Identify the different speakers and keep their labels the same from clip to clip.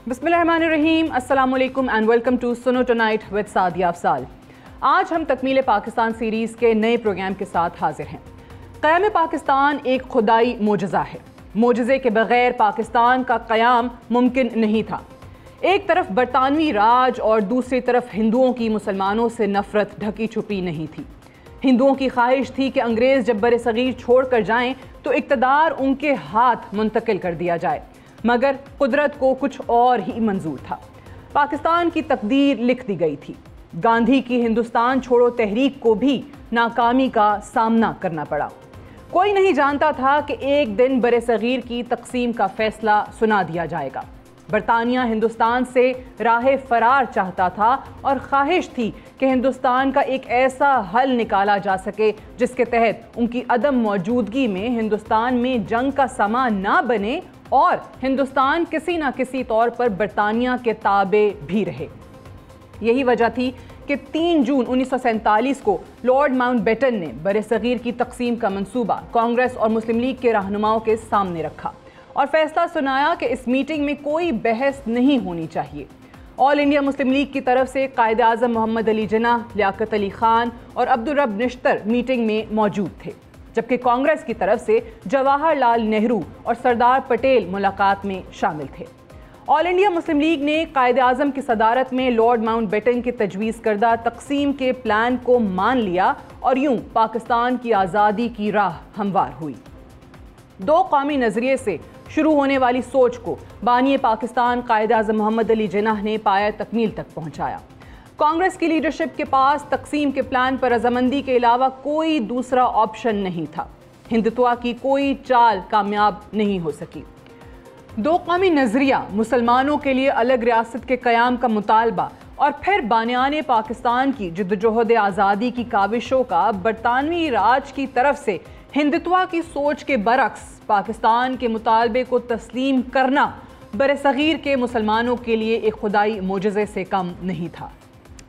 Speaker 1: बिस्मिल्लाहिर्रहमानिर्रहीम। अस्सलाम वालेकुम एंड वेलकम टू सुनो टुनाइट विद सादिया अफसाल आज हम तकमील पाकिस्तान सीरीज़ के नए प्रोग्राम के साथ हाजिर हैं। क़याम पाकिस्तान एक खुदाई मोजा है। मोजे के बगैर पाकिस्तान का क़याम मुमकिन नहीं था। एक तरफ़ बरतानवी राज और दूसरी तरफ़ हिंदुओं की मुसलमानों से नफ़रत ढकी छुपी नहीं थी। हिंदुओं की ख्वाहिश थी कि अंग्रेज़ जब बर सग़ीर छोड़ कर जाएँ तो इकतदार उनके हाथ मुंतकिल कर दिया जाए। मगर कुदरत को कुछ और ही मंजूर था। पाकिस्तान की तकदीर लिख दी गई थी। गांधी की हिंदुस्तान छोड़ो तहरीक को भी नाकामी का सामना करना पड़ा। कोई नहीं जानता था कि एक दिन बर सग़ीर की तकसीम का फैसला सुना दिया जाएगा। बरतानिया हिंदुस्तान से राह फरार चाहता था और ख्वाहिश थी कि हिंदुस्तान का एक ऐसा हल निकाला जा सके जिसके तहत उनकी अदम मौजूदगी में हिंदुस्तान में जंग का समा ना बने और हिंदुस्तान किसी न किसी तौर पर बरतानिया के ताबे भी रहे। यही वजह थी कि 3 जून उन्नीस सौ सैंतालीस को लॉर्ड माउंट बेटन ने बर सग़ीर की तकसीम का मंसूबा कांग्रेस और मुस्लिम लीग के रहनुमाओं के सामने रखा और फैसला सुनाया कि इस मीटिंग में कोई बहस नहीं होनी चाहिए। ऑल इंडिया मुस्लिम लीग की तरफ़ से कायद अजम मोहम्मद अली जना लियाकत अली खान और अब्दुलरब निश्तर मीटिंग में मौजूद थे। जबकि कांग्रेस की तरफ़ से जवाहरलाल नेहरू और सरदार पटेल मुलाकात में शामिल थे। ऑल इंडिया मुस्लिम लीग ने कायद अजम की सदारत में लॉर्ड माउंट बेटन की तजवीज़ करदा तकसीम के प्लान को मान लिया और यूँ पाकिस्तान की आज़ादी की राह हमवार हुई। दो कौमी नज़रिए से शुरू होने वाली सोच को बानी पाकिस्तान कायद अजम मोहम्मद अली जनाह ने पाया तकमील तक पहुँचाया। कांग्रेस की लीडरशिप के पास तकसीम के प्लान पर रजामंदी के अलावा कोई दूसरा ऑप्शन नहीं था। हिंदुत्वा की कोई चाल कामयाब नहीं हो सकी। दो कौमी नज़रिया मुसलमानों के लिए अलग रियासत के क़याम का मुतालबा और फिर बानियान पाकिस्तान की जद्दोजहद आज़ादी की काविशों का बरतानवी राज की तरफ़ से हिंदुत्वा की सोच के बरक्स पाकिस्तान के मुतालबे को तस्लीम करना बर सग़ीर के मुसलमानों के लिए एक खुदाई मोजे से कम नहीं था।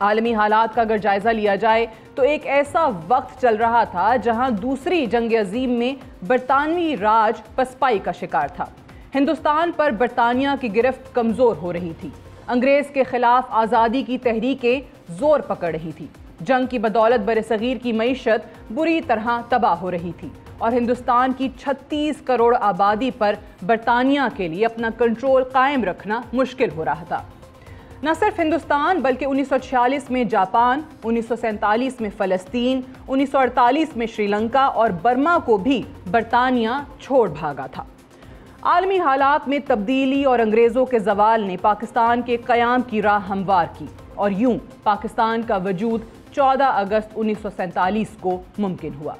Speaker 1: आलमी हालात का अगर जायज़ा लिया जाए तो एक ऐसा वक्त चल रहा था जहाँ दूसरी जंग अजीम में बरतानवी राज पसपाई का शिकार था। हिंदुस्तान पर बरतानिया की गिरफ्त कमज़ोर हो रही थी। अंग्रेज़ के खिलाफ आज़ादी की तहरीकें ज़ोर पकड़ रही थी। जंग की बदौलत बर सग़ीर की मीशत बुरी तरह तबाह हो रही थी और हिंदुस्तान की 36 करोड़ आबादी पर बरतानिया के लिए अपना कंट्रोल कायम रखना मुश्किल हो रहा था। न सिर्फ़ हिंदुस्तान, बल्कि 1946 में जापान 1947 में फ़लस्तीन 1948 में श्रीलंका और बर्मा को भी बरतानिया छोड़ भागा था। आलमी हालात में तब्दीली और अंग्रेज़ों के जवाल ने पाकिस्तान के क़याम की राह हमवार की और यूँ पाकिस्तान का वजूद 14 अगस्त उन्नीस को मुमकिन हुआ।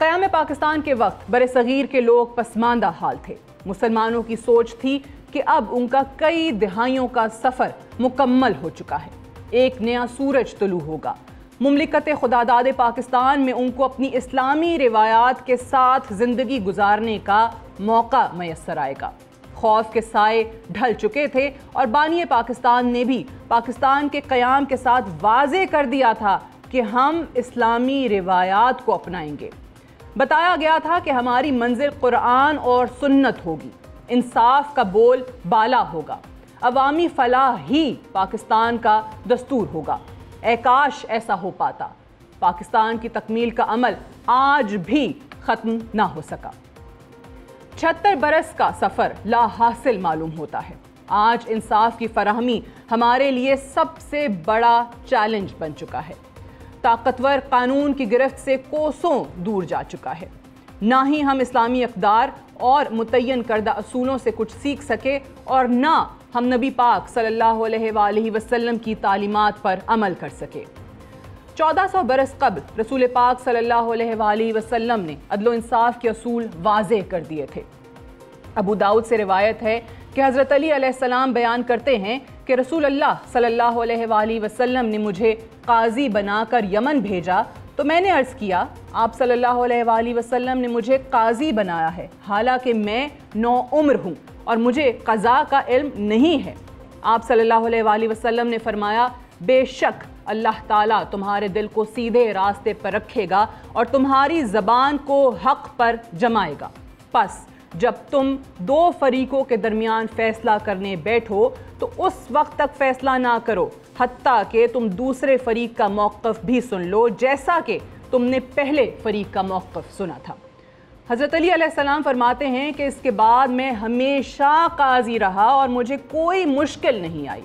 Speaker 1: क़याम पाकिस्तान के वक्त बर सग़ीर के लोग पसमानदा हाल थे। मुसलमानों की सोच थी कि अब उनका कई दिहाइयों का सफ़र मुकम्मल हो चुका है। एक नया सूरज तुलू होगा। ममलिकत खुदादाद पाकिस्तान में उनको अपनी इस्लामी रिवायात के साथ ज़िंदगी गुजारने का मौका मैसर आएगा। खौफ के साए ढल चुके थे और बानी पाकिस्तान ने भी पाकिस्तान के क़्याम के साथ वाजे कर दिया था कि हम इस्लामी रिवायात को अपनाएँगे। बताया गया था कि हमारी मंजिल कुरान और सुन्नत होगी। इंसाफ का बोल बाला होगा। अवामी फलाह ही पाकिस्तान का दस्तूर होगा। एकाश ऐसा हो पाता। पाकिस्तान की तकमील का अमल आज भी ख़त्म ना हो सका। छहत्तर बरस का सफ़र ला हासिल मालूम होता है। आज इंसाफ की फराहमी हमारे लिए सबसे बड़ा चैलेंज बन चुका है। ताकतवर कानून की गिरफ्त से कोसों दूर जा चुका है। ना ही हम इस्लामी अकदार और मुतन करदा असूलों से कुछ सीख सके और ना हम नबी पाक सल्लल्लाहु अलैहि वसल्लम की तालीमत पर अमल कर सके। 1400 बरस कबल रसूल पाक सल्लल्लाहु अलैहि वसल्लम ने अदलो इंसाफ के असूल वाजे कर दिए थे। अबू दाऊद से रिवायत है कि हज़रत अली बयान करते हैं कि रसूल अल्लाह वसल्लम ने मुझे काजी बनाकर यमन भेजा तो मैंने अर्ज़ किया, आप सल्लल्लाहु अलैहि वसल्लम ने मुझे काजी बनाया है। हालाँकि मैं नौ उम्र हूँ और मुझे कज़ा का इल्म नहीं है। आप सल्लल्लाहु अलैहि वसल्लम ने फरमाया, बेशक अल्लाह ताला तुम्हारे दिल को सीधे रास्ते पर रखेगा और तुम्हारी ज़बान को हक पर जमाएगा। बस, जब तुम दो फरीकों के दरमियान फैसला करने बैठो तो उस वक्त तक फैसला ना करो। हती कि तुम दूसरे फरीक का मौक़ भी सुन लो, जैसा कि तुमने पहले फरीक का मौक़ सुना था। हज़रत अली सलाम फरमाते हैं कि इसके बाद मैं हमेशा काजी रहा और मुझे कोई मुश्किल नहीं आई।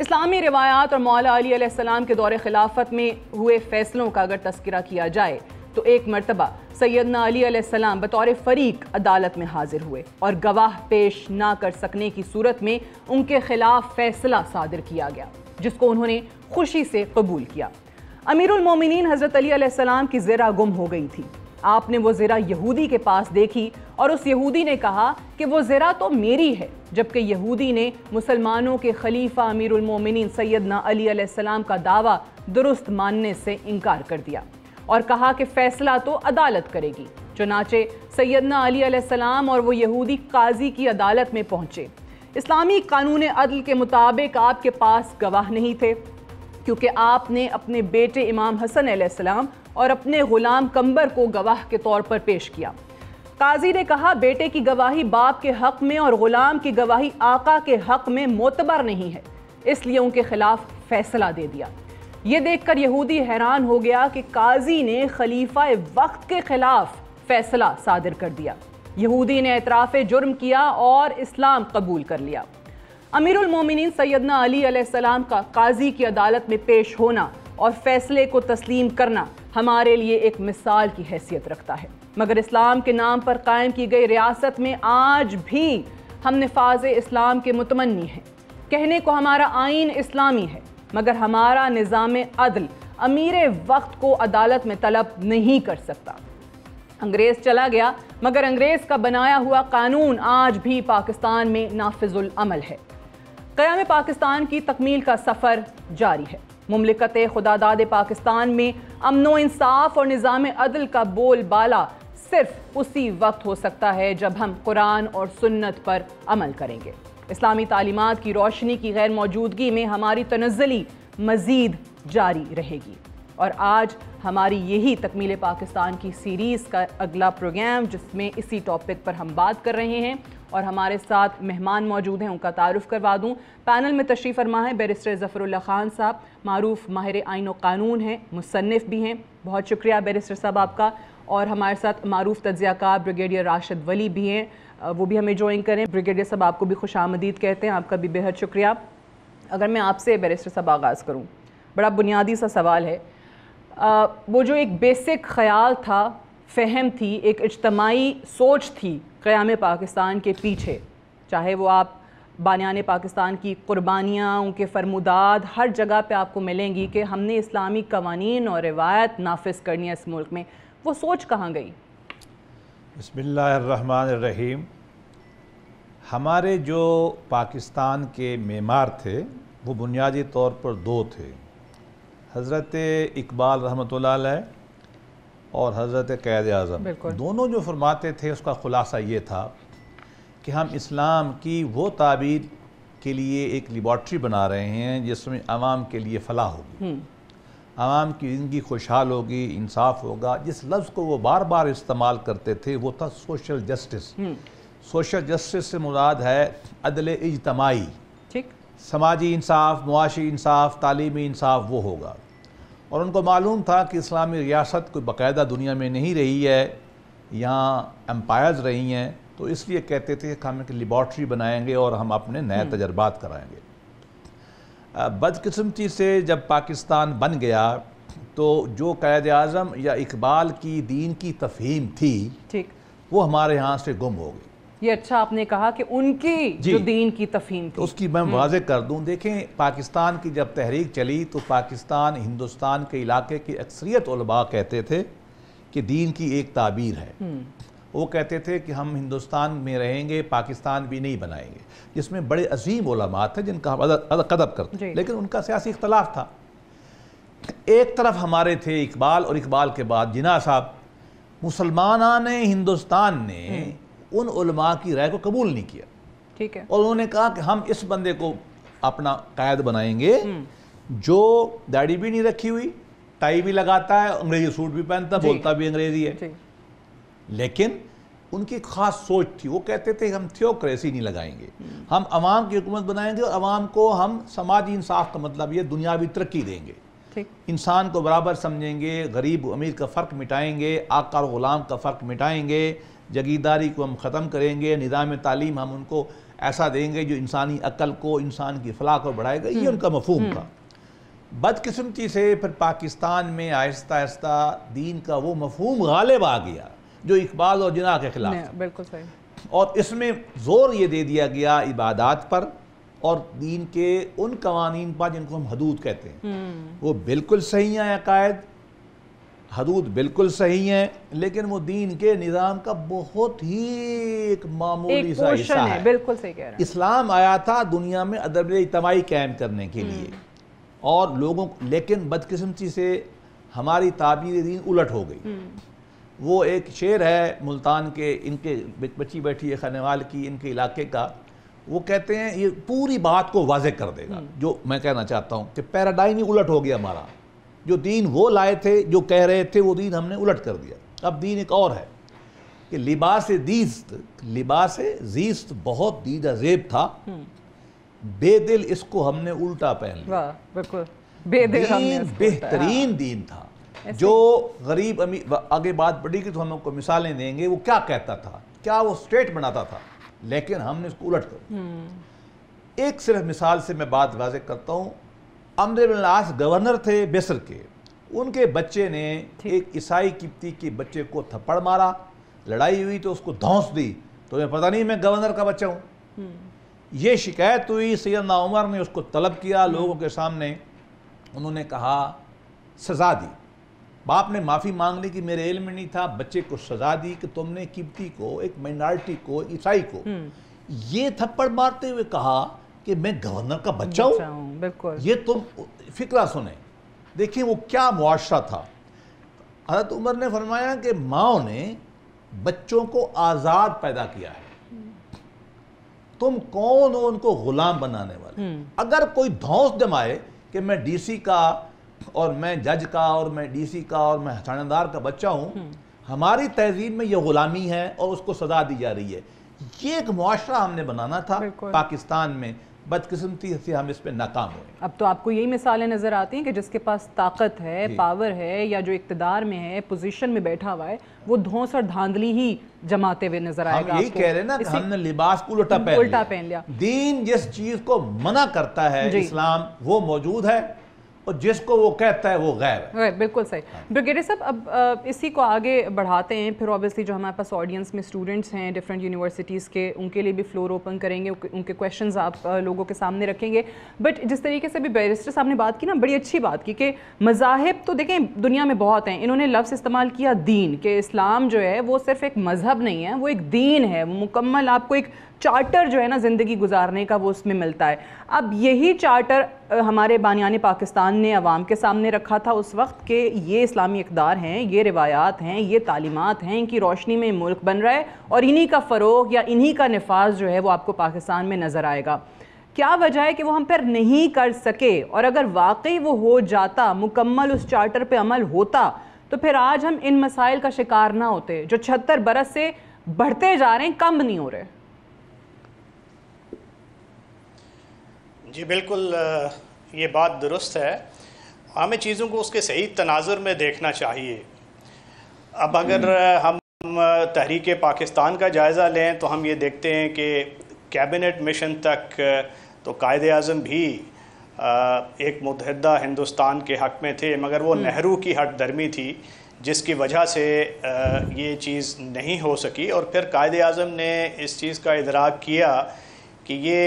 Speaker 1: इस्लामी रिवायात और मौला अली सलाम के दौरे खिलाफत में हुए फ़ैसलों का अगर तस्करा किया जाए तो एक मरतबा सैदना अली सलाम बतौर फ़रीक अदालत में हाजिर हुए और गवाह पेश ना कर सकने की सूरत में उनके खिलाफ फ़ैसला सादर किया गया, जिसको उन्होंने खुशी से कबूल किया। अमीरमिन हज़रत अली सलाम की ज़रा गुम हो गई थी। आपने वो ज़रा यहूदी के पास देखी और उस यहूदी ने कहा कि वो ज़रा तो मेरी है, जबकि यहूदी ने मुसलमानों के खलीफा अमीरमिन सैदना अली सलाम का दावा दुरुस्त मानने से इनकार कर दिया। और कहा कि फ़ैसला तो अदालत करेगी। चुनाचे सैदना अली सलाम और वो यहूदी काजी की अदालत में पहुँचे। इस्लामी कानून अदल के मुताबिक आपके पास गवाह नहीं थे, क्योंकि आपने अपने बेटे इमाम हसन सलाम और अपने गुलाम कंबर को गवाह के तौर पर पेश किया। काजी ने कहा, बेटे की गवाही बाप के हक में और गुलाम की गवाही आका के हक में मोतबर नहीं है, इसलिए उनके खिलाफ फैसला दे दिया। ये देखकर यहूदी हैरान हो गया कि काजी ने खलीफा वक्त के खिलाफ फैसला सादर कर दिया। यहूदी ने एतराफ़ जुर्म किया और इस्लाम कबूल कर लिया। अमीरमिन सैदना अली का काजी की अदालत में पेश होना और फैसले को तस्लीम करना हमारे लिए एक मिसाल की हैसियत रखता है। मगर इस्लाम के नाम पर कायम की गई रियासत में आज भी हम नफाज इस्लाम के मुतमनी हैं। कहने को हमारा आइन इस्लामी है। मगर हमारा निज़ाम अदल अमीर वक्त को अदालत में तलब नहीं कर सकता। अंग्रेज़ चला गया, मगर अंग्रेज़ का बनाया हुआ कानून आज भी पाकिस्तान में नाफिजुल अमल है। क़याम पाकिस्तान की तकमील का सफ़र जारी है। ममलिकत खुदादाद पाकिस्तान में अमनो इंसाफ और निज़ाम अदल का बोल बाला सिर्फ़ उसी वक्त हो सकता है जब हम कुरान और सुन्नत पर अमल करेंगे। इस्लामी तालीमत की रोशनी की गैर मौजूदगी में हमारी तनजली मज़ीद जारी रहेगी। और आज हमारी यही तकमील पाकिस्तान की सीरीज़ का अगला प्रोग्राम, जिसमें इसी टॉपिक पर हम बात कर रहे हैं और हमारे साथ मेहमान मौजूद हैं, उनका तारुफ करवा दूँ। पैनल में तशरीफ़ फरमा है बैरिस्टर ज़फ़रुल्ला ख़ान साहब। मरूफ माहिर आइन व कानून हैं मुसनफ़ भी हैं। बहुत शुक्रिया बैरिस्टर साहब आपका। और हमारे साथ मरूफ तजियाकार ब्रिगेडियर राशिद वली भी हैं। वो भी हमें ज्वाइन करें। ब्रिगेडियर साहब आपको भी खुश आमदीद कहते हैं। आपका भी बेहद शुक्रिया। अगर मैं आपसे बैरिस्टर साहब आगाज़ करूँ बड़ा बुनियादी सा सवाल है। आ, वो जो एक बेसिक ख्याल था फ़हम थी एक इज्तमाही सोच थी क़याम पाकिस्तान के पीछे चाहे वो आप बानियान पाकिस्तान की क़ुरबानियाँ उनके फरमुदाद हर जगह पे आपको मिलेंगी कि हमने इस्लामी कवानीन और रिवायत नाफिज करनी है इस मुल्क में। वो सोच कहाँ गई?
Speaker 2: बसमीम हमारे जो पाकिस्तान के मेमार थे वो बुनियादी तौर पर दो थे। हज़रत इकबाल रहमत और हज़रत कैद अज़म दोनों जो फरमाते थे उसका ख़ुलासा ये था कि हम इस्लाम की वो ताबीर के लिए एक लेबॉर्ट्री बना रहे हैं जिसमें आवाम के लिए फ़लाह होगी। हम्म। आवाम की ज़िंदगी खुशहाल होगी इंसाफ होगा। जिस लफ्ज़ को वो बार बार इस्तेमाल करते थे वो था सोशल जस्टिस। हम्म। सोशल जस्टिस से मुराद है अदल इजतमाही ठीक। समाजी इंसाफ मुआशी इंसाफ तालीमी इंसाफ वो होगा। और उनको मालूम था कि इस्लामी रियासत कोई बाकायदा दुनिया में नहीं रही है यहाँ एम्पायर्स रही हैं तो इसलिए कहते थे कि हम एक लेबॉर्ट्री बनाएँगे और हम अपने नए हम्म। तजर्बात कराएँगे। बदकिस्मती से जब पाकिस्तान बन गया तो जो कैद आज़म या इकबाल की दीन की तफहीम थी ठीक। वो हमारे यहाँ से गुम हो गई।
Speaker 1: ये अच्छा आपने कहा कि उनकी जो। दीन की तफहीम थी।
Speaker 2: तो उसकी मैं हम्म। वाजे कर दूँ देखें पाकिस्तान की जब तहरीक चली तो पाकिस्तान हिंदुस्तान के इलाके की अक्सरियत कहते थे कि दीन की एक ताबीर है। हम्म। वो कहते थे कि हम हिंदुस्तान में रहेंगे पाकिस्तान भी नहीं बनाएँगे। जिसमें बड़े अजीम ओलमा थे जिनका हम कदब करते लेकिन उनका सियासी इख्तलाफ था। एक तरफ़ हमारे थे इकबाल और इकबाल के बाद जिना साहब। मुसलमान ने हिंदुस्तान ने हम्म। उन उलमा की राय को कबूल नहीं किया।
Speaker 1: ठीक है।
Speaker 2: और उन्होंने कहा कि हम इस बंदे को अपना कायद बनाएँगे हम्म। जो दाढ़ी भी नहीं रखी हुई टाई भी लगाता है अंग्रेज़ी सूट भी पहनता बोलता भी अंग्रेज़ी है। लेकिन उनकी खास सोच थी। वो कहते थे हम थियोक्रेसी नहीं लगाएँगे। हम अवाम की हुकूमत बनाएँगे और अवाम को हम समाजी इंसाफ का मतलब ये दुनियावी तरक्की देंगे। इंसान को बराबर समझेंगे गरीब अमीर का फ़र्क मिटाएँगे आकार ग़ुलाम का फ़र्क मिटाएँगे जगीदारी को हम ख़त्म करेंगे निज़ाम तालीम हम उनको ऐसा देंगे जो इंसानी अकल को इंसान की फलाह को बढ़ाएगा। ये हम्म। उनका मफहूम हम्म। था। बदकिस्मती से फिर पाकिस्तान में आहिस्ता आहिस्ता दीन का वो मफहम गालिब आ गया। जो इकबाल और जिना के खिलाफ
Speaker 1: बिल्कुल सही।
Speaker 2: और इसमें ज़ोर ये दे दिया गया इबादत पर और दीन के उन कवानीन पर जिनको हम हदूद कहते हैं। हम्म। वो बिल्कुल सही हैं अकायद हदूद बिल्कुल सही हैं लेकिन वो दीन के निज़ाम का बहुत ही एक मामूली सा हिस्सा है,
Speaker 1: है। बिल्कुल सही कह रहे हैं।
Speaker 2: इस्लाम आया था दुनिया में अदब इतमाही कायम करने के लिए। हम्म। और लोगों लेकिन बदकिस्मती से हमारी ताबीर दीन उलट हो गई। हम्म। वो एक शेर है मुल्तान के इनके बच्ची बैठी है खनेवाल की इनके इलाके का। वो कहते हैं ये पूरी बात को वाजे कर देगा। हम्म। जो मैं कहना चाहता हूँ कि पैराडाइम ही उलट हो गया हमारा। जो दीन वो लाए थे जो कह रहे थे वो दीन हमने उलट कर दिया। अब दीन एक और है कि लिबास दीस्त लिबास जीस्त बहुत दीदा जेब था। हम्म। बेदिल इसको हमने उल्टा पहन लिया।
Speaker 1: बिल्कुल।
Speaker 2: बेहतरीन हाँ। दीन था। जो गरीब अमीर आगे बात बढ़ेगी तो हम लोग को मिसालें देंगे वो क्या कहता था? क्या वो स्टेट बनाता था? लेकिन हमने उसको उलट कर हम्म। एक सिर्फ़ मिसाल से मैं बात वाजे करता हूँ। अमर गवर्नर थे बेसर के। उनके बच्चे ने एक ईसाई किप्ती के बच्चे को थप्पड़ मारा। लड़ाई हुई तो उसको धौंस दी। तो मैं पता नहीं मैं गवर्नर का बच्चा हूँ। हम्म। ये शिकायत हुई सैदना उमर ने उसको तलब किया। लोगों के सामने। उन्होंने कहा सज़ा दी। बाप ने माफ़ी मांग ली कि मेरे इल्म में नहीं था बच्चे को सजा दी कि तुमने किप्ती को एक माइनॉरिटी को ईसाई को। हम्म। ये थप्पड़ मारते हुए कहा कि मैं गवर्नर का बच्चा हूँ। बिल्कुल। ये तुम फिक्रा सुने। देखिए वो क्या मुआशरा था। हज़रत उमर ने फरमाया कि माओ ने बच्चों को आज़ाद पैदा किया है। तुम कौन हो उनको गुलाम बनाने वाले? हम्म। अगर कोई धौस जमाए कि मैं डीसी का और मैं जज का और मैं डीसी का और मैं थानेदार का बच्चा हूँ। हमारी तहजीब में ये गुलामी है और उसको सजा दी जा रही है। ये एक मुआरा हमने बनाना था पाकिस्तान में। बदकिस्मती से हम इस पर नाकाम हुए।
Speaker 1: अब तो आपको यही मिसालें नज़र आती हैं कि जिसके पास ताकत है पावर है या जो इकतदार में है पोजीशन में बैठा हुआ है वो धौस और धांधली ही जमाते हुए नज़र आएगा
Speaker 2: हम यही कह रहे हैं ना कि हमने लिबास को उल्टा पहन उल्टा पहन लिया। दीन जिस चीज़ को मना करता है इस्लाम वो मौजूद है। और जिसको वो कहता है वो गैर
Speaker 1: है। बिल्कुल सही। ब्रिगेडियर साहब अब इसी को आगे बढ़ाते हैं। फिर ऑब्वियसली जो हमारे पास ऑडियंस में स्टूडेंट्स हैं डिफरेंट यूनिवर्सिटीज़ के उनके लिए भी फ्लोर ओपन करेंगे उनके क्वेश्चंस आप लोगों के सामने रखेंगे। बट जिस तरीके से भी बैरिस्टर साहब ने बात की ना बड़ी अच्छी बात की कि मजाहब तो देखें दुनिया में बहुत हैं। इन्होंने लफ्ज़ इस्तेमाल किया दीन के इस्लाम जो है वो सिर्फ़ एक मज़हब नहीं है वो एक दीन है। वो मुकम्मल आपको एक चार्टर जो है ना ज़िंदगी गुजारने का वो उसमें मिलता है। अब यही चार्टर हमारे बानियान पाकिस्तान ने अवाम के सामने रखा था उस वक्त के ये इस्लामी इकदार हैं, ये रिवायात हैं, ये तालीमत हैं, इनकी रोशनी में मुल्क बन रहा है और इन्हीं का फ़रोग या इन्हीं का नफाज जो है वो आपको पाकिस्तान में नज़र आएगा। क्या वजह है कि वो हम पर नहीं कर सके? और अगर वाकई वो हो जाता, मुकम्मल उस चार्टर पर अमल होता तो फिर आज हम इन मसाइल का शिकार ना होते, जो छहत्तर बरस से बढ़ते जा रहे हैं, कम नहीं हो रहे।
Speaker 3: जी बिल्कुल ये बात दुरुस्त है। हमें चीज़ों को उसके सही तनाजुर में देखना चाहिए। अब अगर हम तहरीक पाकिस्तान का जायज़ा लें तो हम ये देखते हैं कि कैबिनेट मिशन तक तो कायद अज़म भी एक मुतहदा हिंदुस्तान के हक़ में थे मगर वो हम्म। नेहरू की हट दर्मी थी जिसकी वजह से ये चीज़ नहीं हो सकी। और फिर कायद अज़म ने इस चीज़ का इदराक किया कि ये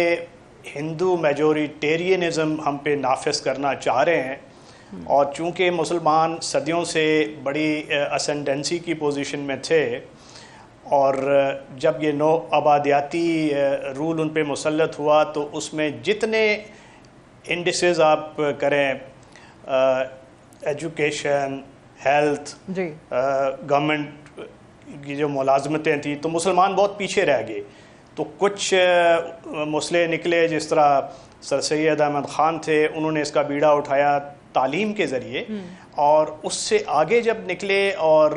Speaker 3: हिंदू मेजोरिटेरियनिज़म हम पे नाफिज करना चाह रहे हैं। और चूँकि मुसलमान सदियों से बड़ी असेंडेंसी की पोजीशन में थे और जब ये नो आबादियाती रूल उन पर मुसलत हुआ तो उसमें जितने इंडिसेस आप करें एजुकेशन हेल्थ गवर्नमेंट की जो मुलाजमतें थी तो मुसलमान बहुत पीछे रह गए। तो कुछ मसले निकले जिस तरह सर सैद अहमद ख़ान थे उन्होंने इसका बीड़ा उठाया तालीम के ज़रिए। और उससे आगे जब निकले और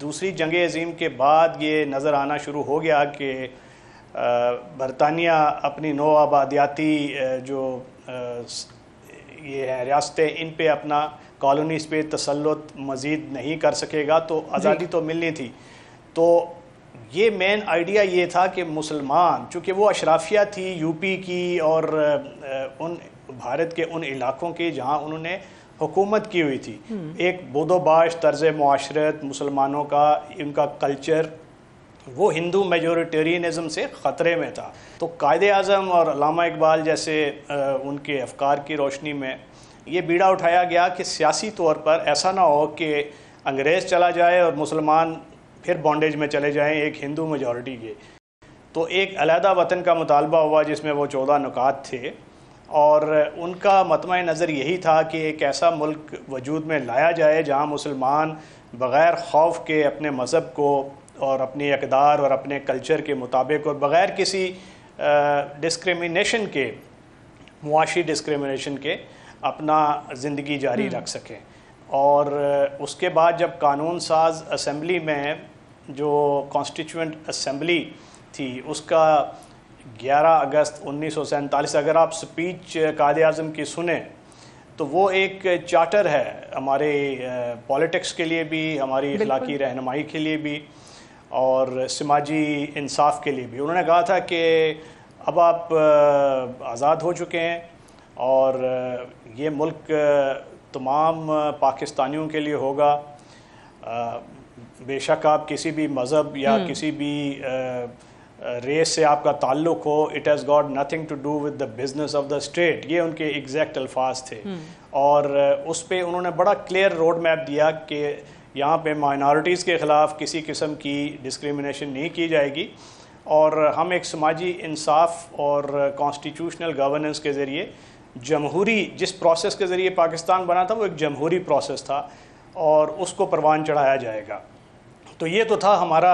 Speaker 3: दूसरी जंग अजीम के बाद ये नज़र आना शुरू हो गया कि बरतानिया अपनी नो आबादियाती जो ये है रियासतें इन पे अपना कॉलोनीज़ पे तसलुत मज़ीद नहीं कर सकेगा तो आज़ादी तो मिलनी थी। तो ये मेन आइडिया ये था कि मुसलमान चूँकि वो अशराफिया थी यूपी की और उन भारत के उन इलाकों की जहाँ उन्होंने हुकूमत की हुई थी हम्म। एक बोदोबाश तर्ज माशरत मुसलमानों का इनका कल्चर वो हिंदू मेजोरिटेरियनिज़म से ख़तरे में था तो कायद अज़म और अलामा इकबाल जैसे उनके अफकार की रोशनी में ये बीड़ा उठाया गया कि सियासी तौर पर ऐसा ना हो कि अंग्रेज़ चला जाए और मुसलमान फिर बॉन्डेज में चले जाएँ एक हिंदू मेजॉरिटी के तो एक अलहदा वतन का मुतालबा हुआ जिसमें वो चौदह नुकात थे और उनका मतम नज़र यही था कि एक ऐसा मुल्क वजूद में लाया जाए जहाँ मुसलमान बग़ैर खौफ के अपने मज़हब को और अपनी अकदार और अपने कल्चर के मुताबिक और बग़ैर किसी डिस्क्रिमिनेशन के मुआशी डिस्क्रिमिनेशन के अपना ज़िंदगी जारी हम्म। रख सकें और उसके बाद जब कानून साज असम्बली में जो कॉन्स्टिट्यूंट असम्बली थी उसका 11 अगस्त उन्नीस सौ सैंतालीस अगर आप स्पीच कायद अज़म की सुने तो वो एक चार्टर है हमारे पॉलिटिक्स के लिए भी हमारी इखलाकी रहनमाई के लिए भी और समाजी इंसाफ के लिए भी। उन्होंने कहा था कि अब आप आज़ाद हो चुके हैं और ये मुल्क तमाम पाकिस्तानियों के लिए होगा। बेशक आप किसी भी मज़हब या हम्म। किसी भी रेस से आपका ताल्लुक हो it has got nothing to do with the business of the state ये उनके एग्जैक्ट अल्फाज थे हम्म। और उस पर उन्होंने बड़ा क्लियर रोड मैप दिया कि यहाँ पे माइनॉरिटीज़ के ख़िलाफ़ किसी किस्म की डिस्क्रिमिनेशन नहीं की जाएगी और हम एक समाजी इंसाफ और कॉन्स्टिट्यूशनल गवर्नेंस के ज़रिए जमहूरी जिस प्रोसेस के ज़रिए पाकिस्तान बना था वो एक जमहूरी प्रोसेस था और उसको परवान चढ़ाया जाएगा तो ये तो था हमारा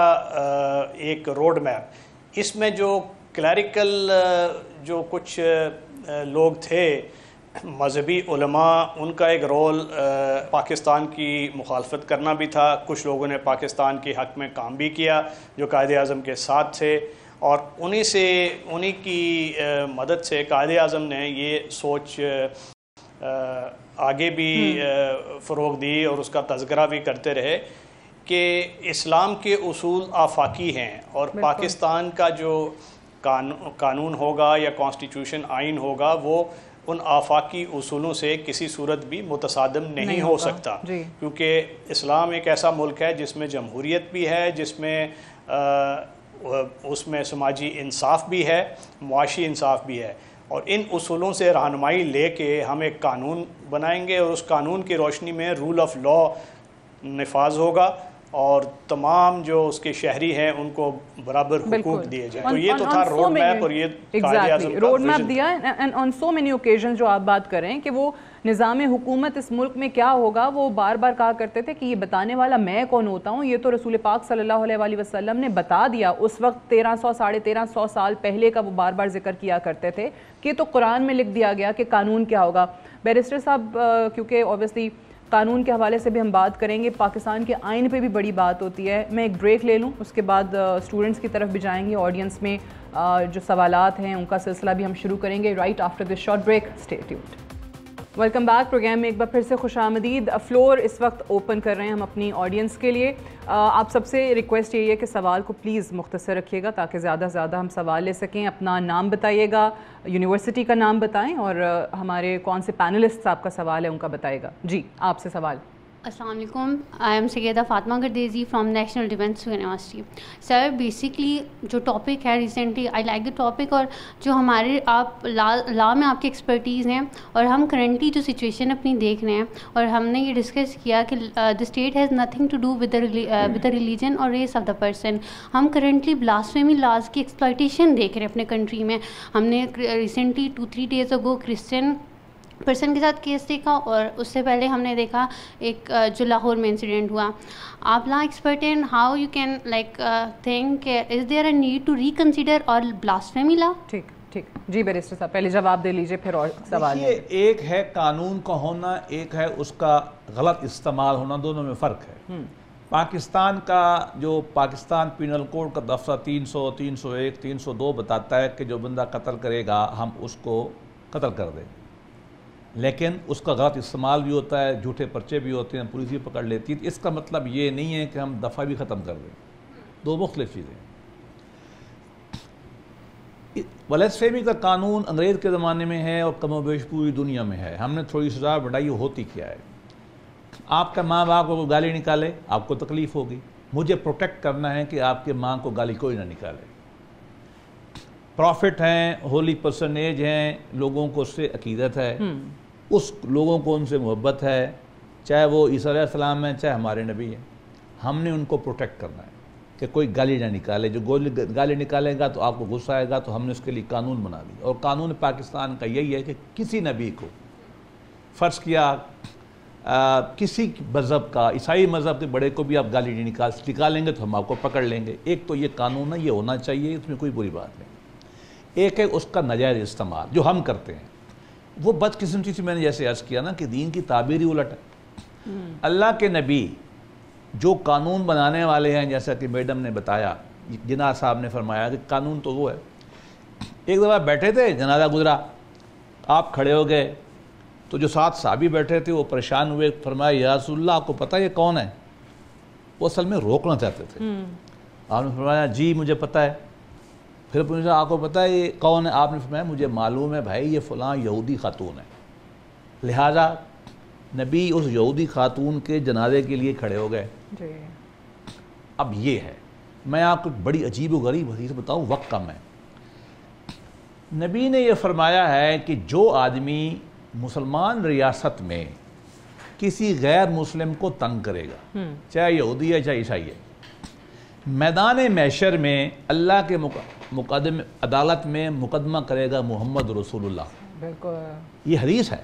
Speaker 3: एक रोड मैप इसमें जो क्लैरिकल जो कुछ लोग थे मजहबी उनका एक रोल पाकिस्तान की मुखालफत करना भी था। कुछ लोगों ने पाकिस्तान के हक़ में काम भी किया जो कायद अज़म के साथ थे। और उन्हीं से उन्हीं की मदद से कायद अज़म ने ये सोच आगे भी हम्म। फ़रोग दी और उसका तस्करा भी करते रहे। कि इस्लाम के असूल आफाकी हैं और पाकिस्तान का जो कानून होगा या कॉन्स्टिट्यूशन आइन होगा वो उन आफाकी असूलों से किसी सूरत भी मुतसादम नहीं, नहीं हो सकता। क्योंकि इस्लाम एक ऐसा मुल्क है जिसमें जमहूरीत भी है जिसमें उसमें समाजी इंसाफ भी है मुआशी इंसाफ भी है। और इन असूलों से रहनमाई ले कर हम एक कानून बनाएँगे और उस कानून की रोशनी में रूल ऑफ़ लॉ नफाज होगा। और तमाम जो उसके शहरी हैं उनको बराबर हुकूक दिए जाए। तो ये तो था रोड मैप और ये
Speaker 1: रोड मैप दिया and on so many occasion जो आप बात कर रहे हैं कि वो निज़ाम हुकूमत इस मुल्क में क्या होगा वो बार बार कहा करते थे कि ये बताने वाला मैं कौन होता हूँ? ये तो रसूल पाक सल्लल्लाहु अलैहि वसल्लम ने बता दिया। उस वक्त तेरह सौ साढ़े तेरह सौ साल पहले का वो बार बार ज़िक्र किया करते थे कि तो कुरान में लिख दिया गया कि कानून क्या होगा। बैरिस्टर साहब क्योंकि ऑब्वियसली कानून के हवाले से भी हम बात करेंगे। पाकिस्तान के आइन पे भी बड़ी बात होती है। मैं एक ब्रेक ले लूँ, उसके बाद स्टूडेंट्स की तरफ़ भी जाएँगे ऑडियंस में जो सवालात हैं, उनका सिलसिला भी हम शुरू करेंगे। Right after this short break statute welcome back program में एक बार फिर से खुश आमदीद। फ्लोर इस वक्त ओपन कर रहे हैं हम अपनी ऑडियंस के लिए। आप सबसे रिक्वेस्ट यही है कि सवाल को प्लीज़ मुख्तर रखिएगा ताकि ज़्यादा से ज़्यादा हम सवाल ले सकें। अपना नाम बताइएगा यूनिवर्सिटी का नाम बताएँ और हमारे कौन से पैनलिस्ट आपका सवाल है उनका बताएगा जी, आपसे सवाल।
Speaker 4: Aslam I am Saida Fatima Gardezi from national defence university sir basically जो टॉपिक है recently I like the topic और जो हमारे आप ला ला में आपकी एक्सपर्टीज़ हैं और हम करेंटली जो सिचुएशन अपनी देख रहे हैं और हमने ये डिस्कस किया कि the state has nothing to do with with the religion और रेस ऑफ़ द पर्सन हम करेंटली ब्लास्फेमी लाज की एक्सप्लाइटेशन देख रहे हैं अपने कंट्री में। हमने recently two three days ago Christian person के साथ केस देखा और उससे पहले हमने देखा एक जो लाहौर में इंसिडेंट हुआ। आप law expert in how you can like think is there a need to reconsider और ब्लास्फेमी ला
Speaker 1: ठीक ठीक। जी बैरिस्टर साहब पहले जवाब दे लीजिए फिर और सवाल
Speaker 2: देखिए एक है कानून का होना एक है उसका गलत इस्तेमाल होना दोनों में फ़र्क है।
Speaker 1: हम्म।
Speaker 2: पाकिस्तान का जो पाकिस्तान पिनल कोड का दफ्तर 300, 301, 302 बताता है कि जो बंदा कत्ल करेगा हम उसको कत्ल कर दें। लेकिन उसका गलत इस्तेमाल भी होता है, झूठे पर्चे भी होते हैं, पुलिस भी पकड़ लेती है। इसका मतलब ये नहीं है कि हम दफ़ा भी ख़त्म कर दें। दो मुख्तलिफ़ चीज़ें वलदफहमी का कानून अंग्रेज़ के ज़माने में है और कमोबेश पूरी दुनिया में है। हमने थोड़ी सजा बढ़ाई होती क्या है? आपका माँ बाप को गाली निकाले, आपको तकलीफ़ होगी। मुझे प्रोटेक्ट करना है कि आपके माँ को गाली कोई ना निकाले। प्रॉफिट हैं होली पर्सनेज हैं लोगों को उससे अकीदत है। उस लोगों को उनसे मोहब्बत है चाहे वो ईसीम हैं चाहे हमारे नबी हैं। हमने उनको प्रोटेक्ट करना है कि कोई गाली ना निकाले। जो गोली गाली निकालेगा तो आपको गुस्सा आएगा तो हमने उसके लिए कानून बना दिया। और कानून पाकिस्तान का यही है कि किसी नबी को फ़र्ज़ किया आ, किसी मज़हब का ईसाई मज़हब के बड़े को भी आप गाली नहीं निकाल निकालेंगे तो हम आपको पकड़ लेंगे। एक तो ये कानून है ये होना चाहिए इसमें कोई बुरी बात नहीं। एक है उसका नजायज़ इस्तेमाल जो हम करते हैं। वो बदकिस्मती से मैंने जैसे अर्ज़ किया ना कि दीन की ताबीर ही उलट है। अल्लाह के नबी जो कानून बनाने वाले हैं जैसा कि मैडम ने बताया जिना साहब ने फरमाया कि कानून तो वो है। एक दफ़ा बैठे थे जनाजा गुजरा आप खड़े हो गए तो जो साथ साहबी बैठे थे वो परेशान हुए फरमाया यासुल्ला आपको पता ये कौन है? वो असल में रोकना चाहते थे। आपने फरमाया जी मुझे पता है। फिर पूछा आपको पता है ये कौन है? आपने फरमाया मुझे मालूम है भाई ये फ़लाँ यहूदी खातून है। लिहाजा नबी उस यहूदी खातून के जनाजे के लिए खड़े हो गए। अब ये है मैं आपको बड़ी अजीब व गरीब हदीस बताऊँ वक्त कम है। नबी ने यह फरमाया है कि जो आदमी मुसलमान रियासत में किसी गैर मुस्लिम को तंग करेगा चाहे यहूदी है चाहे ईसाई है मैदान मैशर में अल्लाह के मुकदम अदालत में मुकदमा करेगा मोहम्मद रसूलुल्लाह। बिल्कुल। ये हदीस है।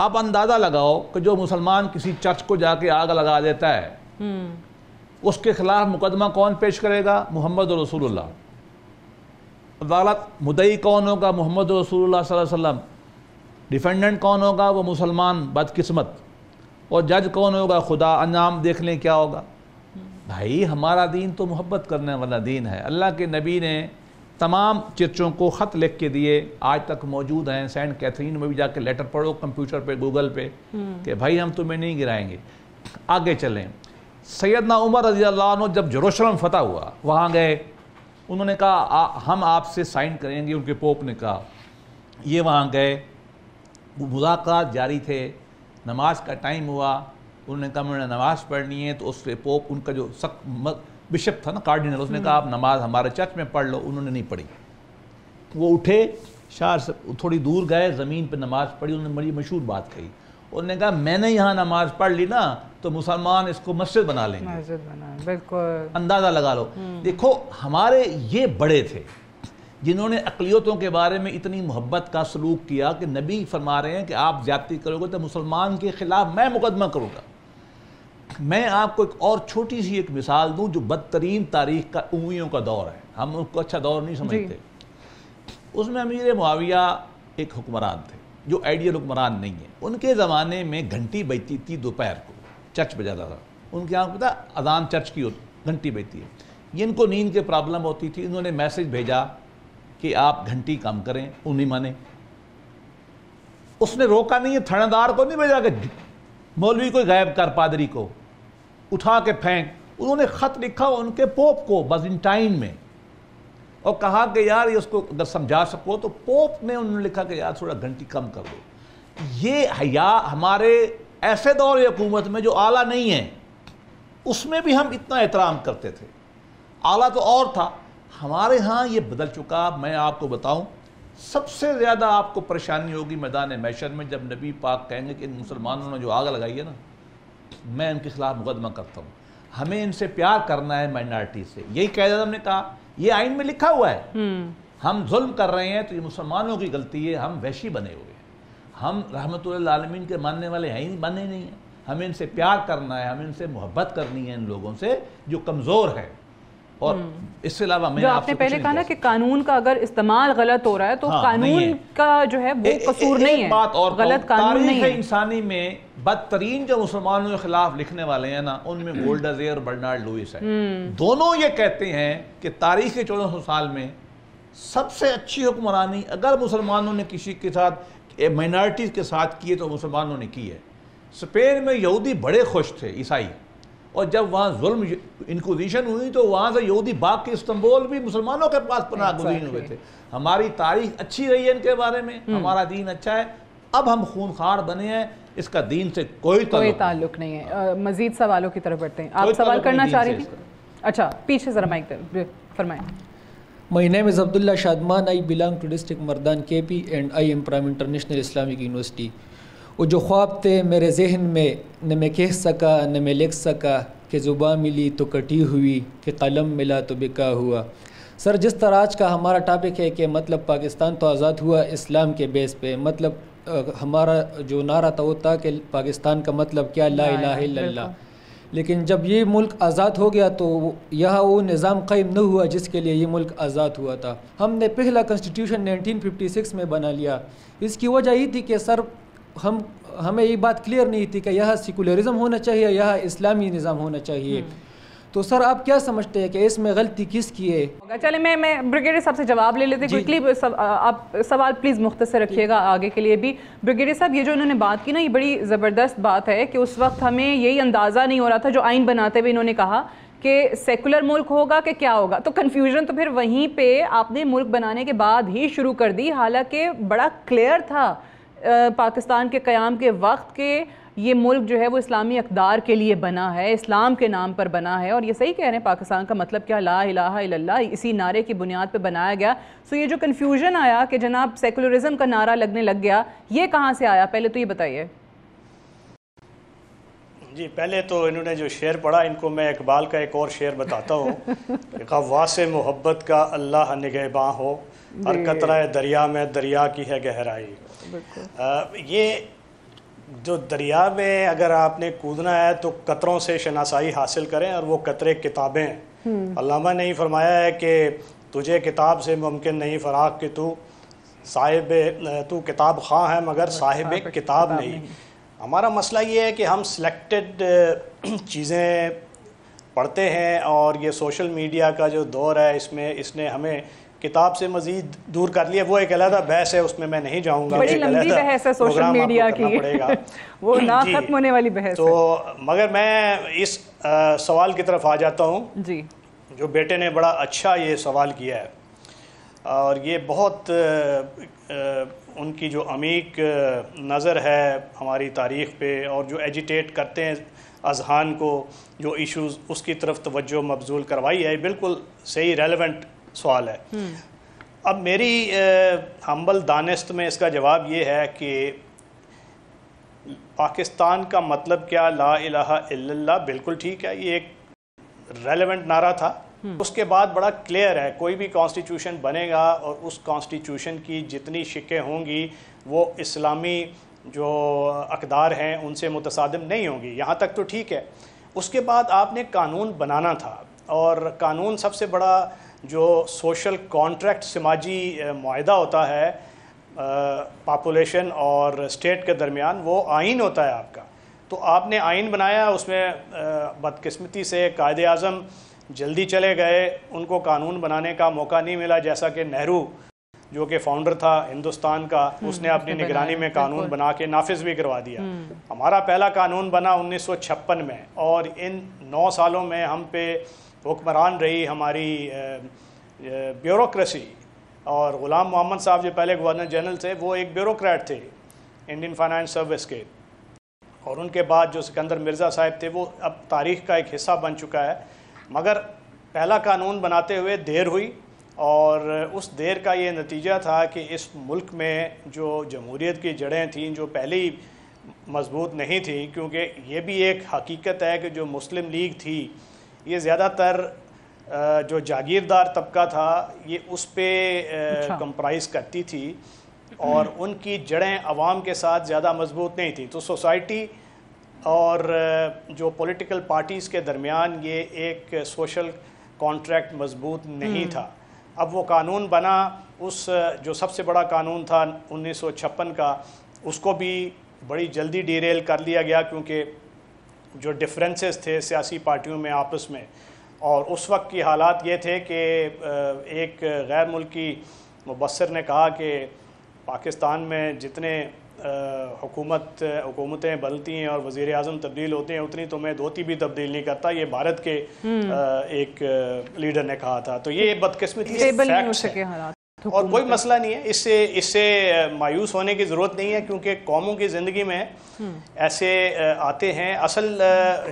Speaker 2: आप अंदाज़ा लगाओ कि जो मुसलमान किसी चर्च को जाके आग लगा देता है हम्म। उसके खिलाफ मुकदमा कौन पेश करेगा? मोहम्मद रसूलुल्लाह। अदालत मुदई कौन होगा? मोहम्मद रसूलुल्लाह वसल्लम। डिफेंडेंट कौन होगा? वो मुसलमान बदकिस्मत। और जज कौन होगा? खुदा। अंजाम देख लें क्या होगा। भाई हमारा दीन तो मोहब्बत करने वाला दीन है। अल्लाह के नबी ने तमाम चर्चों को ख़त लिख के दिए। आज तक मौजूद हैं सेंट कैथरीन में भी जाके लेटर पढ़ो कंप्यूटर पे गूगल पे हम्म। कि भाई हम तुम्हें नहीं गिराएँगे। आगे चलें। सैदना उमर रज़ी अल्लाह जब जरूशलम फतह हुआ वहाँ गए। उन्होंने कहा आ, हम आपसे साइन करेंगे। उनके पोप ने कहा ये वहाँ गए। मुलाकात जारी थे। नमाज़ का टाइम हुआ। उन्होंने कहा मैंने नमाज़ पढ़नी है तो उससे पोप उनका जो सख्त बिशप था ना कार्डिनल उसने कहा आप नमाज़ हमारे चर्च में पढ़ लो। उन्होंने नहीं पढ़ी। वो उठे शार से थोड़ी दूर गए ज़मीन पर नमाज़ पढ़ी उन्होंने बड़ी मशहूर बात कही। उन्होंने कहा मैंने यहाँ नमाज़ पढ़ ली ना तो मुसलमान इसको मस्जिद बना लेंगे। मस्जिद बना बिल्कुल। अंदाज़ा लगा लो। हम्म। देखो हमारे ये बड़े थे जिन्होंने अकलीतों के बारे में इतनी मोहब्बत का सलूक किया कि नबी फरमा रहे हैं कि आप ज्यादती करोगे तो मुसलमान के ख़िलाफ़ मैं मुकदमा करूँगा। मैं आपको एक और छोटी सी एक मिसाल दूँ जो बदतरीन तारीख का उंगलियों का दौर है। हम उसको अच्छा दौर नहीं समझते। उसमें अमीर मुआविया एक हुक्मरान थे जो आइडियल हुक्मरान नहीं है। उनके ज़माने में घंटी बजती थी दोपहर को चर्च बजाता था। उनके यहाँ पता अजान चर्च की होती घंटी बजती है। जिनको नींद के प्रॉब्लम होती थी उन्होंने मैसेज भेजा कि आप घंटी कम करें उन्हीं माने। उसने रोका नहीं है थानेदार को नहीं भेजा कि मौलवी को गायब कर पादरी को। उठा के फेंक। उन्होंने ख़त लिखा उनके पोप को बजिंटाइन में। और कहा कि यार, ये उसको अगर समझा सको तो पोप ने उन्होंने लिखा कि यार, थोड़ा घंटी कम कर दो। ये हया हमारे ऐसे दौर हुकूमत में जो आला नहीं है, उसमें भी हम इतना एहतराम करते थे। आला तो और था। हमारे यहाँ ये बदल चुका। मैं आपको बताऊँ, सबसे ज़्यादा आपको परेशानी होगी मैदान मैशर में जब नबी पाक कहेंगे कि इन मुसलमानों ने जो आग लगाई है ना मैं इनके खिलाफ मुकदमा करता हूँ। हमें इनसे प्यार करना है माइनॉरिटी से। यही कह ने कहा। ये आइन में लिखा हुआ है। हम्म। हम जुल्म कर रहे हैं तो ये मुसलमानों की गलती है। हम वैशी बने हुए हैं। हम रहमतुल्लामीन के मानने वाले हैं ही बने नहीं हैं। हमें इनसे प्यार करना है। हमें इनसे मोहब्बत करनी है इन लोगों से जो कमज़ोर है। और
Speaker 1: हम्म।
Speaker 2: इससे अलावा मैं
Speaker 1: जो आपने पहले कहा ना कि कानून का अगर इस्तेमाल गलत हो रहा है तो
Speaker 2: हाँ,
Speaker 1: कानून है। का जो है वो कसूर नहीं है।
Speaker 2: बात और
Speaker 1: गलत कानून नहीं है।
Speaker 2: इंसानी में बदतरीन जो मुसलमानों के खिलाफ लिखने वाले हैं ना उनमें गोल्डाजेर और बर्नार्ड लुइस है।
Speaker 1: हम्म।
Speaker 2: दोनों ये कहते हैं कि तारीख के चौदह सौ साल में सबसे अच्छी हुक्मरानी अगर मुसलमानों ने किसी के साथ माइनॉरिटीज़ के साथ की है तो मुसलमानों ने की है। स्पेन में यहूदी बड़े खुश थे ईसाई। और जब वहाँ जुल्म इंक्विजिशन हुई तो वहाँ से यहूदी बाग के इस्तंबुल भी मुसलमानों के पास पनाह गुजीन हुए थे। हमारी तारीख अच्छी रही है इनके बारे में
Speaker 1: हम्म।
Speaker 2: हमारा दीन अच्छा है अब हम खूनखार बने हैं इसका दीन से कोई
Speaker 1: कोई
Speaker 2: ताल्लुक
Speaker 1: नहीं। है। मजीद सवालों की तरफ़ बढ़ते हैं। आप सवाल करना चाह रही थी? अच्छा पीछे जरा माइक फरमाएँ।
Speaker 5: My name is Abdullah Shadman. I belong to district Mardan KP and I am from International Islamic University. वो जो ख्वाब थे मेरे जहन में न मैं कह सका न मैं लिख सका कि ज़ुबा मिली तो कटी हुई कि कलम मिला तो बिका हुआ। सर जिस तरह आज का हमारा टॉपिक है कि मतलब पाकिस्तान तो आज़ाद हुआ इस्लाम के बेस पे मतलब हमारा जो नारा था वो था कि पाकिस्तान का मतलब क्या ला
Speaker 1: ला
Speaker 5: इलाहा
Speaker 1: इलाहा,
Speaker 5: इल्लल्लाह। लेकिन जब ये मुल्क आज़ाद हो गया तो यहाँ वो निज़ाम कायम न हुआ जिसके लिए ये मुल्क आज़ाद हुआ था। हमने पहला कॉन्स्टिट्यूशन 1956 में बना लिया। इसकी वजह ये थी कि सर हम हमें ये बात क्लियर नहीं थी कि यह सिकुलरिज्म होना चाहिए यहाँ इस्लामी निज़ाम होना चाहिए। तो सर आप क्या समझते हैं कि इसमें गलती किसकी है?
Speaker 1: चले मैं मैं ब्रिगेडियर साहब से जवाब ले लेते क्विकली सब, आप सवाल प्लीज़ मुख्तसर रखिएगा आगे के लिए भी। ब्रिगेडियर साहब ये जो इन्होंने बात की ना ये बड़ी ज़बरदस्त बात है कि उस वक्त हमें यही अंदाज़ा नहीं हो रहा था जो आइन बनाते हुए इन्होंने कहा कि सेकुलर मुल्क होगा कि क्या होगा। तो कन्फ्यूज़न तो फिर वहीं पे आपने मुल्क बनाने के बाद ही शुरू कर दी। हालाँकि बड़ा क्लियर था पाकिस्तान के क़्याम के वक्त के ये मुल्क जो है वो इस्लामी अकदार के लिए बना है इस्लाम के नाम पर बना है और ये सही कह रहे हैं पाकिस्तान का मतलब क्या? ला इल्लल्लाह इसी नारे की बुनियाद पर बनाया गया। सो ये जो कन्फ्यूज़न आया कि जनाब सेकुलरिज्म का नारा लगने लग गया ये कहाँ से आया? पहले तो ये बताइए।
Speaker 3: जी पहले तो इन्होंने जो शेर पढ़ा इनको मैं इकबाल का एक और शेर बताता हूँ गवा से मोहब्बत का अल्लाह निगहबाँ हो हर कतरा दरिया में दरिया की है गहराई। अ, ये जो दरिया में अगर आपने कूदना है तो कतरों से शनासाई हासिल करें और वो कतरे किताबें। हैं अल्लामा ने ही फरमाया है कि तुझे किताब से मुमकिन नहीं फ़राक कि तू साहिब तू किताब खां है मगर साहिब
Speaker 1: साहिब
Speaker 3: किताब
Speaker 1: किताब
Speaker 3: नहीं।
Speaker 1: नहीं।
Speaker 3: हमारा मसला ये है कि हम सिलेक्टेड चीज़ें पढ़ते हैं और ये सोशल मीडिया का जो दौर है इसमें इसने हमें किताब से मज़ीद दूर कर लिया। वो एक अलहदा बहस है उसमें मैं नहीं जाऊँगा।
Speaker 1: बड़ी लंबी बहस है सोशल मीडिया की। वो ना खत्म होने वाली बहस
Speaker 3: तो मगर मैं इस सवाल की तरफ़ आ जाता हूँ।
Speaker 1: जी।
Speaker 3: जो बेटे ने बड़ा अच्छा ये सवाल किया है। और ये बहुत उनकी जो अमीक नज़र है हमारी तारीख़ पे और जो एजिटेट करते हैं अजहान को जो इश्यूज़ उसकी तरफ़ तवज्जो मबजूल करवाई है बिल्कुल सही रेलेवेंट सवाल है। अब मेरी हम्बल दानिस्त में इसका जवाब ये है कि पाकिस्तान का मतलब क्या ला इलाहा इल्लल्लाह? बिल्कुल ठीक है ये एक रेलेवेंट नारा था। उसके बाद बड़ा क्लियर है कोई भी कॉन्स्टिट्यूशन बनेगा और उस कॉन्स्टिट्यूशन की जितनी शिकें होंगी वो इस्लामी जो अकदार हैं उनसे मुतसादम नहीं होंगी। यहाँ तक तो ठीक है। उसके बाद आपने कानून बनाना था और कानून सबसे बड़ा जो सोशल कॉन्ट्रैक्ट समाजी माहा होता है पॉपुलेशन और स्टेट के दरमियान वो आइन होता है आपका। तो आपने आइन बनाया उसमें बदकिस्मती से कायद अज़म जल्दी चले गए उनको कानून बनाने का मौका नहीं मिला जैसा कि नेहरू जो कि फाउंडर था हिंदुस्तान का उसने अपनी निगरानी में कानून बना के नाफिज भी करवा दिया। हमारा पहला कानून बना 1956 में और इन नौ सालों में हम पे हुक्मरान रही हमारी ब्यूरोक्रेसी। और ग़ुलाम मोहम्मद साहब जो पहले गवर्नर जनरल थे, वो एक ब्यूरोक्रेट थे, इंडियन फाइनेंस सर्विस के। और उनके बाद जो सिकंदर मिर्ज़ा साहब थे, वो अब तारीख़ का एक हिस्सा बन चुका है। मगर पहला कानून बनाते हुए देर हुई, और उस देर का ये नतीजा था कि इस मुल्क में जो जमहूरीत की जड़ें थीं, जो पहले ही मज़बूत नहीं थी, क्योंकि ये भी एक हकीकत है कि जो मुस्लिम लीग थी ये ज़्यादातर जो जागीरदार तबका था ये उस पर
Speaker 1: अच्छा।
Speaker 3: कंप्राइज करती थी और उनकी जड़ें आवाम के साथ ज़्यादा मज़बूत नहीं थी। तो सोसाइटी और जो पॉलिटिकल पार्टीज़ के दरमियान ये एक सोशल कॉन्ट्रैक्ट मज़बूत नहीं था। अब वो कानून बना उस जो सबसे बड़ा कानून था उन्नीस सौ छप्पन का उसको भी बड़ी जल्दी डिरेल कर लिया गया क्योंकि जो डिफरेंसेस थे सियासी पार्टियों में आपस में। और उस वक्त की हालात ये थे कि एक गैर मुल्की मुबसर ने कहा कि पाकिस्तान में जितने हुकूमत हुकूमतें बदलती हैं और वज़ी अजम तब्दील होते हैं उतनी तो मैं धोती भी तब्दील नहीं करता। ये भारत के हम्म। एक लीडर ने कहा था। तो ये बदकिस्मती और कोई मसला नहीं है। इससे इससे मायूस होने की ज़रूरत नहीं है क्योंकि कौमों की ज़िंदगी में हम्म। ऐसे आते हैं। असल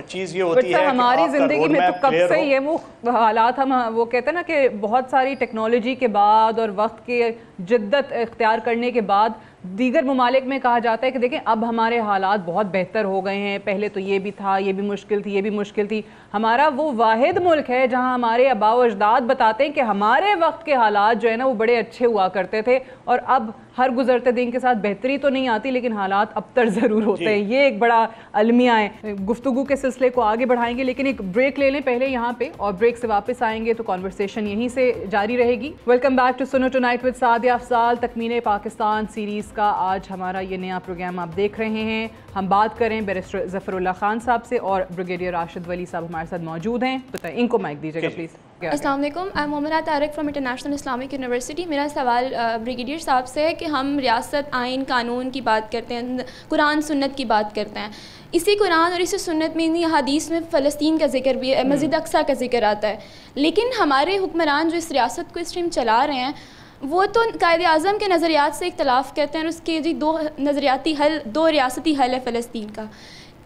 Speaker 3: चीज़ ये होती है
Speaker 1: हमारी ज़िंदगी में तो कब से ये वो हालात हम वो कहते हैं ना कि बहुत सारी टेक्नोलॉजी के बाद और वक्त के जिद्दत इख्तियार करने के बाद दीगर ममालिक में कहा जाता है कि देखें, अब हमारे हालात बहुत बेहतर हो गए हैं। पहले तो ये भी था, ये भी मुश्किल थी, ये भी मुश्किल थी। हमारा वो वाद मुल्क है जहाँ हमारे अबाव अजदाद बताते हैं कि हमारे वक्त के हालात जो है ना, वो बड़े अच्छे हुआ करते थे। और अब हर गुजरते दिन के साथ बेहतरी तो नहीं आती लेकिन हालात अब तर ज़रूर होते हैं। ये एक बड़ा अलमिया है। गुफ्तु के सिलसिले को आगे बढ़ाएँगे लेकिन एक ब्रेक ले लें पहले यहाँ पे और ब्रेक से वापस आएँगे तो कॉन्वर्सेशन यहीं से जारी रहेगी। वेलकम बैक टू सुनो tonight with Sadia Afzal तकमीन पाकिस्तान सीरीज़ का आज हमारा ये नया प्रोग्राम आप देख रहे हैं। हम बात करें बैरिस्टर जफरुल्ला खान साहब से और ब्रिगेडियर राशिद वली साहब हमारे साथ मौजूद हैं। बताएँ इनको माइक दीजिएगा प्लीज़
Speaker 6: अस्सलाम वालेकुम I Momina Tariq from international Islamic university मेरा सवाल ब्रिगेडियर साहब से है कि हम रियासत आइन कानून की बात करते हैं कुरान सुन्नत की बात करते हैं। इसी कुरान और इसी सुन्नत में इन्हीं हदीस में फ़लस्तीन का ज़िक्र भी है हम्म। मस्जिद अक्सा का ज़िक्र आता है। लेकिन हमारे हुक्मरान जो इस रियासत को इस टाइम चला रहे हैं वो तो कायद अज़म के नज़रियात से इख्तलाफ करते हैं और उसके जी दो नज़रियाती हल दो रियासती हल है फ़लस्तीन का।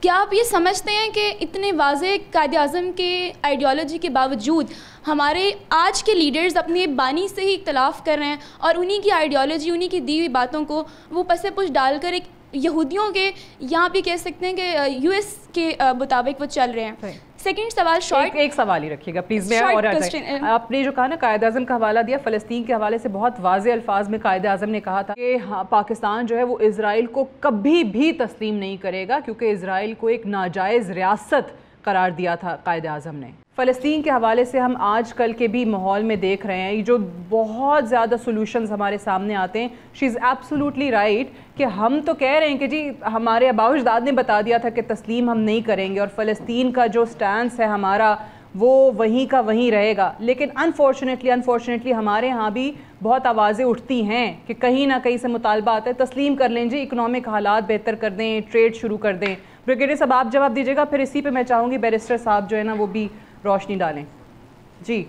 Speaker 6: क्या आप ये समझते हैं कि इतने वाज कायद अज़म के आइडियोलॉजी के बावजूद हमारे आज के लीडर्स अपने बानी से ही इख्तलाफ कर रहे हैं और उन्हीं की आइडियोलॉजी उन्हीं की दी हुई बातों को वो पसे पुश डालकर एक यहूदियों के, यहाँ भी कह सकते हैं कि यूएस के मुताबिक वो चल रहे हैं। सेकंड सवाल शॉर्ट
Speaker 1: एक, एक सवाल ही रखिएगा प्लीज़ मैं और आपने जो कहा ना कायद अजम का हवाला दिया फ़लस्तीन के हवाले से बहुत वाज अल्फाज में कायद अजम ने कहा था कि हाँ, पाकिस्तान जो है वो इसराइल को कभी भी तस्लीम नहीं करेगा क्योंकि इसराइल को एक नाजायज़ रियासत करार दिया था कायद अजम ने। फ़लस्तीन के हवाले से हम आज कल के भी माहौल में देख रहे हैं, ये जो बहुत ज़्यादा सोल्यूशंस हमारे सामने आते हैं शी इज़ एब्सोल्युटली राइट कि हम तो कह रहे हैं कि जी, हमारे अबाउजदाद ने बता दिया था कि तस्लीम हम नहीं करेंगे और फ़लस्तीन का जो स्टैंड है हमारा, वो वहीं का वहीं रहेगा। लेकिन अनफॉर्चुनेटली अनफॉर्चुनेटली हमारे यहाँ भी बहुत आवाज़ें उठती हैं कि कहीं ना कहीं से मुतालबा आता है, तस्लीम कर लें जी इकनॉमिक हालात बेहतर कर दें ट्रेड शुरू कर दें। ब्रिगेडियर साहब आप जवाब दीजिएगा फिर इसी पे मैं चाहूँगी बैरिस्टर साहब जो है ना वो भी रोशनी डालें। जी।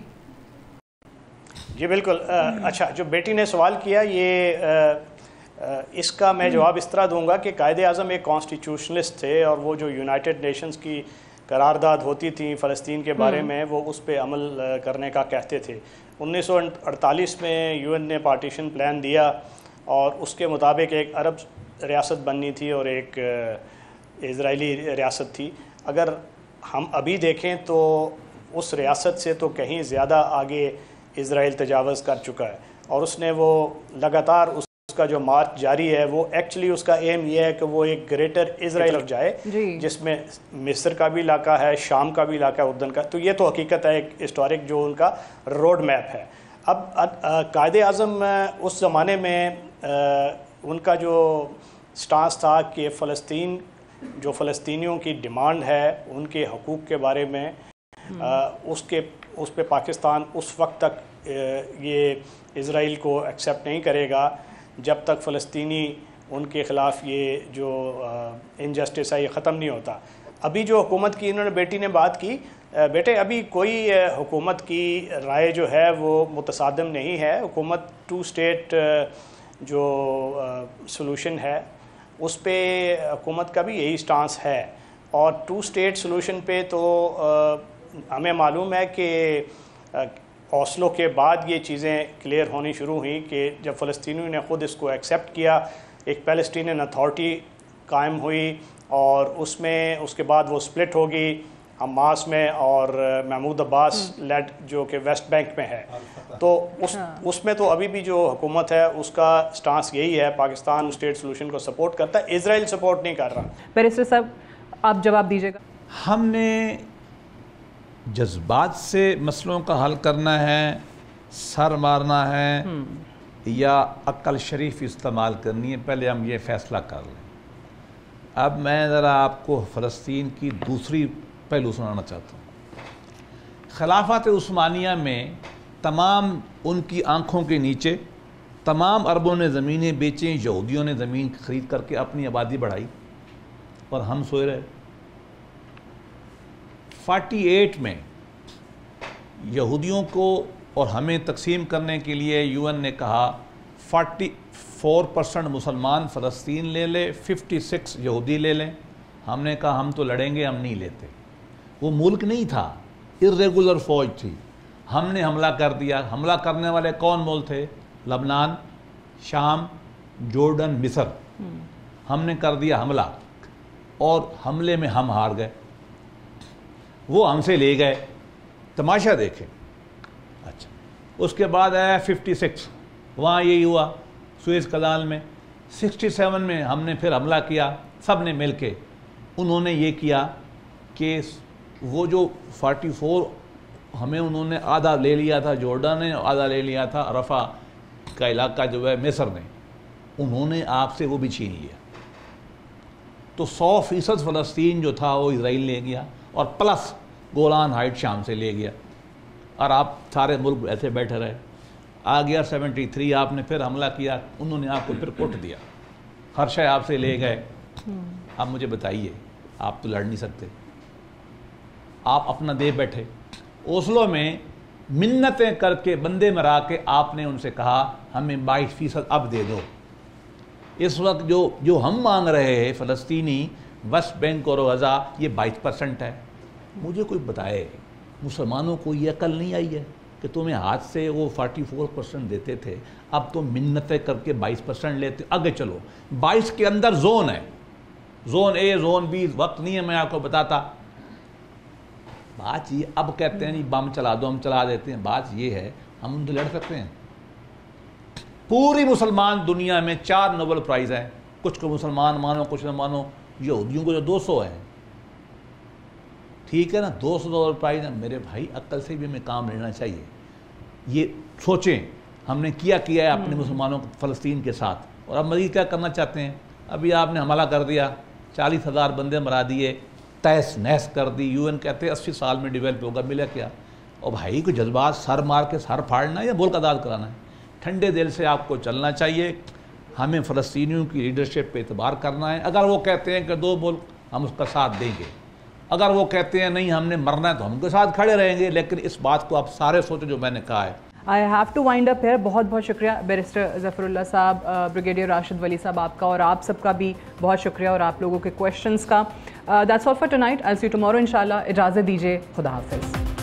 Speaker 3: जी बिल्कुल। आ, अच्छा जो बेटी ने सवाल किया ये आ, इसका मैं जवाब इस तरह दूँगा कि कायद अज़म एक कॉन्स्टिट्यूशनलिस्ट थे और वो जो यूनाइटेड नेशंस की करारदाद होती थी फ़लस्तीन के बारे हम्म। में वो उस पर अमल करने का कहते थे। 1948 में यूएन ने पार्टीशन प्लान दिया और उसके मुताबिक एक अरब रियासत बननी थी और एक इसराइली रियासत थी। अगर हम अभी देखें तो उस रियासत से तो कहीं ज़्यादा आगे इसराइल तजावज़ कर चुका है और उसने वो लगातार उस उसका जो मार्च जारी है वो एक्चुअली उसका एम ये है कि वो एक ग्रेटर इसराइल हो जाए जिसमें मिस्र का भी इलाका है शाम का भी इलाका है उर्दन का। तो ये तो हकीकत है एक हिस्टोरिक जो उनका रोड मैप है। अब कायद अज़म उस ज़माने में आ, उनका जो स्टांस था कि फ़लस्तीन जो फ़लस्तीनियों की डिमांड है उनके हकूक़ के बारे में आ, उसके उस पर पाकिस्तान उस वक्त तक ये इसराइल को एक्सेप्ट नहीं करेगा जब तक फ़लस्तनी उनके ख़िलाफ़ ये जो इनजस्टिस है ये ख़त्म नहीं होता। अभी जो हुकूमत की इन्होंने बेटी ने बात की बेटे अभी कोई हुकूमत की राय जो है वो मुतसादम नहीं है। हुकूमत टू स्टेट जो सोलूशन है उस पर हुकूमत का भी यही स्टांस है। और टू स्टेट सोलूशन पे तो आ, हमें मालूम है कि हौसलों के बाद ये चीज़ें क्लियर होनी शुरू हुई कि जब फ़लस्तियों ने ख़ुद इसको एक्सेप्ट किया एक पैलेस्टीनियन अथॉरिटी कायम हुई और उसमें उसके बाद वो स्प्लिट होगी हमास में और महमूद अब्बास लेड हम्म। जो कि वेस्ट बैंक में है। तो उस हाँ। उसमें तो अभी भी जो हुकूमत है उसका स्टांस यही है पाकिस्तान स्टेट सोल्यूशन को सपोर्ट करता है इसराइल सपोर्ट नहीं कर रहा।
Speaker 1: बैरिस्टर साहब आप जवाब दीजिएगा।
Speaker 2: हमने जज्बात से मसलों का हल करना है सर मारना है या अक्ल शरीफ इस्तेमाल करनी है पहले हम ये फ़ैसला कर लें। अब मैं ज़रा आपको फ़लस्तीन की दूसरी पहलू सुनाना चाहता हूँ। खिलाफत उस्मानिया में तमाम उनकी आँखों के नीचे, तमाम अरबों ने ज़मीनें बेचें, यहूदियों ने ज़मीन ख़रीद करके अपनी आबादी बढ़ाई और हम सोए रहे। 48 में यहूदियों को और हमें तकसीम करने के लिए यूएन ने कहा 44 परसेंट मुसलमान फ़लस्तीन ले ले 56 यहूदी ले लें। हमने कहा, हम तो लड़ेंगे, हम नहीं लेते। वो मुल्क नहीं था इरेगुलर फ़ौज थी। हमने हमला कर दिया। हमला करने वाले कौन मुल्क थे? लबनान शाम जॉर्डन मिसर। हमने कर दिया हमला और हमले में हम हार गए। वो हमसे ले गए। तमाशा देखें। अच्छा। उसके बाद आया 56 वहाँ यही हुआ सुएज कदाल में। 67 में हमने फिर हमला किया सबने मिल के उन्होंने ये किया कि वो जो 44 हमें उन्होंने आधा ले लिया था जोर्डन ने आधा ले लिया था रफ़ा का इलाका जो है मिस्र ने उन्होंने आपसे वो भी छीन लिया। तो सौ फ़ीसद फ़लस्तीन जो था वो इसराइल ले गया और प्लस गोलान हाइट शाम से ले गया। और आप सारे मुल्क ऐसे बैठे रहे। आ गया 73 आपने फिर हमला किया उन्होंने आपको फिर कुट दिया। हर शय आपसे ले गए। आप मुझे बताइए आप तो लड़ नहीं सकते। आप अपना दे बैठे। ओसलो में मिन्नतें करके, बंदे मरा के आपने उनसे कहा, हमें बाईस फ़ीसद अब दे दो। इस वक्त जो जो हम मांग रहे हैं फ़लस्तीनी, वेस्ट बैंक और गज़ा, ये बाईस परसेंट है। मुझे कोई बताए, मुसलमानों को ये अकल नहीं आई है कि तुम्हें हाथ से वो 44 परसेंट देते थे। अब तो मिन्नतें करके 22 परसेंट लेते, आगे चलो। 22 के अंदर जोन है। जोन ए, जोन बी, वक्त नहीं है, मैं आपको बताता। बात ये अब कहते हैं नहीं बम चला दो हम चला देते हैं। बात ये है हम उनसे लड़ सकते हैं। पूरी मुसलमान दुनिया में चार नोबल प्राइज़ हैं। कुछ को मुसलमान मानो कुछ न मानो यहूदियों को जो 200 है। ठीक है ना दो सौ डॉलर प्राइज है। मेरे भाई अक्ल से भी हमें काम लेना चाहिए। ये सोचें हमने किया किया है अपने मुसलमानों को फ़लस्तीन के साथ। और अब मजीद क्या करना चाहते हैं? अभी आपने हमला कर दिया चालीस हज़ार बंदे मरा दिए तैस नहस कर दी। यूएन कहते हैं, अस्सी साल में डिवेल्प होगा, मिला क्या? और भाई को जज्बात सर मार के सर फाड़ना या मुल्क आज़ाद कराना है? ठंडे दिल से आपको चलना चाहिए। हमें फ़लस्तीनियों की लीडरशिप पे एतबार करना है। अगर वो कहते हैं कि दो मुल्क हम उसका साथ देंगे। अगर वो कहते हैं, नहीं, हमने मरना है तो हम उनके साथ खड़े रहेंगे। लेकिन इस बात को आप सारे सोचो जो मैंने कहा है।
Speaker 1: I have to wind up here बहुत बहुत शुक्रिया बैरिस्टर जफरुल्ला साहब ब्रिगेडियर राशिद वली साहब आपका और आप सबका भी बहुत शुक्रिया और आप लोगों के क्वेश्चंस का। That's all for tonight I see tomorrow इंशाल्लाह इजाज़त दीजिए. खुदा हाफिज़.